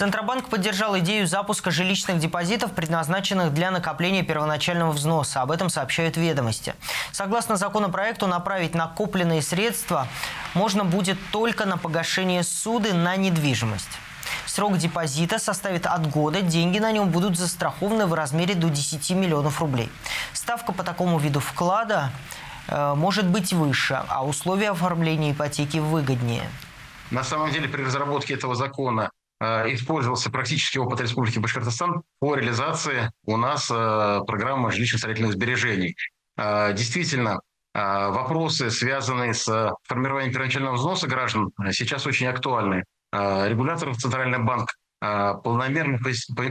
Центробанк поддержал идею запуска жилищных депозитов, предназначенных для накопления первоначального взноса. Об этом сообщают ведомости. Согласно законопроекту, направить накопленные средства можно будет только на погашение суды на недвижимость. Срок депозита составит от года, деньги на нем будут застрахованы в размере до 10 миллионов рублей. Ставка по такому виду вклада э, может быть выше, а условия оформления ипотеки выгоднее. На самом деле при разработке этого закона использовался практически опыт Республики Башкортостан по реализации у нас э, программы жилищно-строительных сбережений. Э, действительно, вопросы, связанные с формированием первоначального взноса граждан, сейчас очень актуальны. Регулятор Центральный банк полномерно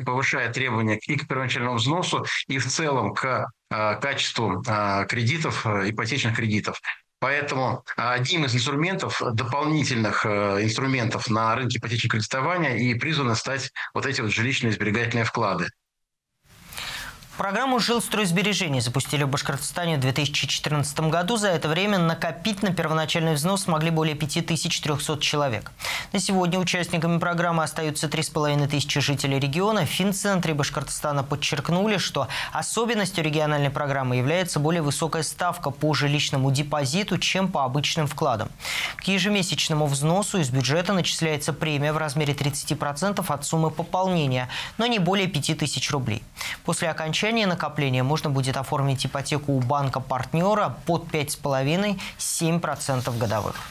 повышает требования и к первоначальному взносу, и в целом к качеству кредитов, ипотечных кредитов. Поэтому одним из инструментов, дополнительных э, инструментов на рынке ипотечного кредитования и призваны стать вот эти вот жилищные сберегательные вклады. Программу «Жилстройсбережений» запустили в Башкортостане в 2014 году. За это время накопить на первоначальный взнос смогли более 5300 человек. На сегодня участниками программы остаются 3500 жителей региона. В Финцентре Башкортостана подчеркнули, что особенностью региональной программы является более высокая ставка по жилищному депозиту, чем по обычным вкладам. К ежемесячному взносу из бюджета начисляется премия в размере 30% от суммы пополнения, но не более 5000 рублей. После окончания накопления можно будет оформить ипотеку у банка-партнера под 5,5-7% годовых.